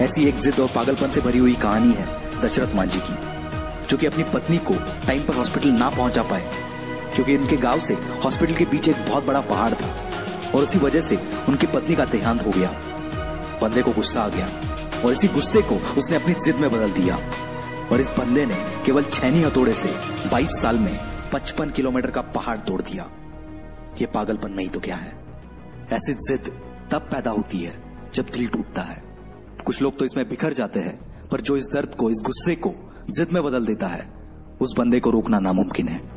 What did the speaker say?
ऐसी एक जिद और पागलपन से भरी हुई कहानी है दशरथ मांझी की, जो कि अपनी पत्नी को टाइम पर हॉस्पिटल ना पहुँचा पाए, क्योंकि इनके गाँव से हॉस्पिटल के पीछे एक बहुत बड़ा पहाड़ था, और उसी वजह से उनकी पत्नी का देहांत हो गया। बंदे को गुस्सा आ गया, और इसी गुस्से को उसने अपनी जिद में बदल दिया, और इस बंदे ने केवल छैनी हथौड़े से 22 साल में 55 किलोमीटर का पहाड़ तोड़ दिया। ये पागलपन नहीं तो क्या है? ऐसी जिद तब पैदा होती है जब दिल टूटता है। कुछ लोग तो इसमें बिखर जाते हैं, पर जो इस दर्द को, इस गुस्से को जिद में बदल देता है, उस बंदे को रोकना नामुमकिन है।